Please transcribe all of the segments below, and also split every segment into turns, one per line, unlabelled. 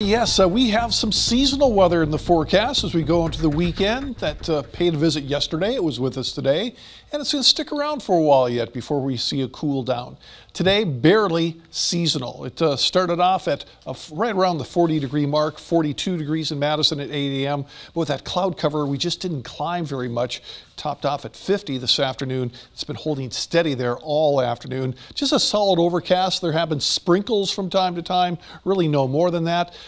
Yes, uh, we have some seasonal weather in the forecast as we go into the weekend. That uh, paid a visit yesterday. It was with us today, and it's going to stick around for a while yet before we see a cool down. Today, barely seasonal. It uh, started off at right around the 40 degree mark, 42 degrees in Madison at 8 a.m. But with that cloud cover, we just didn't climb very much. Topped off at 50 this afternoon. It's been holding steady there all afternoon. Just a solid overcast. There have been sprinkles from time to time. Really no more than that.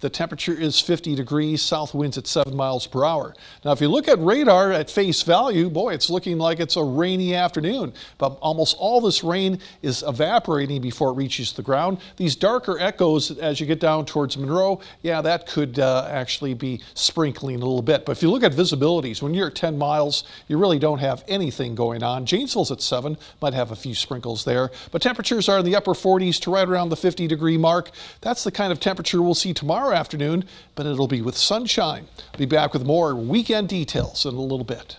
The temperature is 50 degrees, south winds at 7 miles per hour. Now, if you look at radar at face value, boy, it's looking like it's a rainy afternoon. But almost all this rain is evaporating before it reaches the ground. These darker echoes as you get down towards Monroe, yeah, that could uh, actually be sprinkling a little bit. But if you look at visibilities, when you're at 10 miles, you really don't have anything going on. Janesville's at 7, might have a few sprinkles there. But temperatures are in the upper 40s to right around the 50 degree mark. That's the kind of temperature we'll see tomorrow tomorrow afternoon, but it'll be with sunshine. Be back with more weekend details in a little bit.